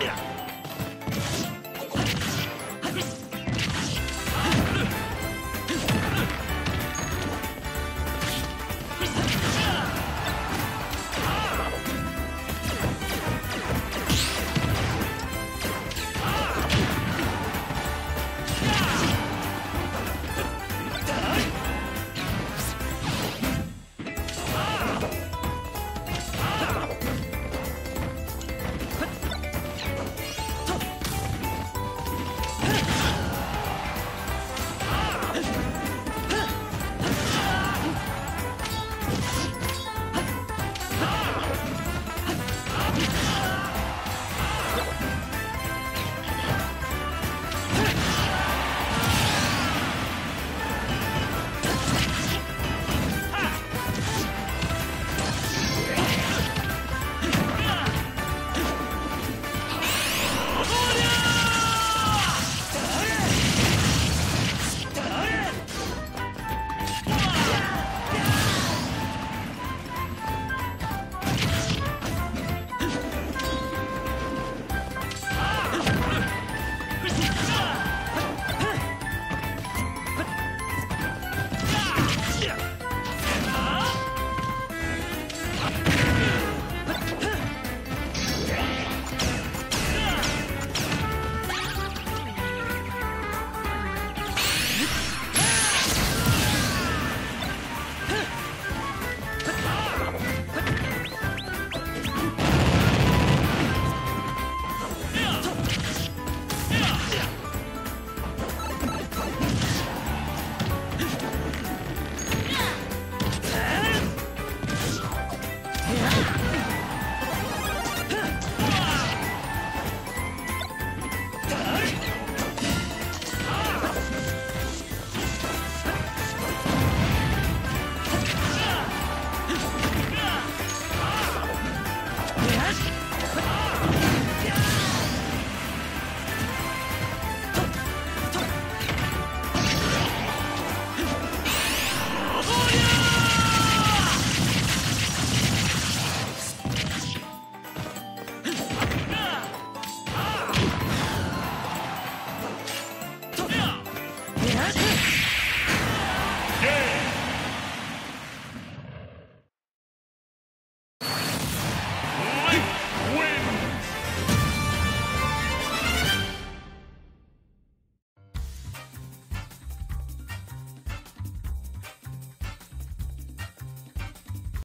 Yeah. Yeah.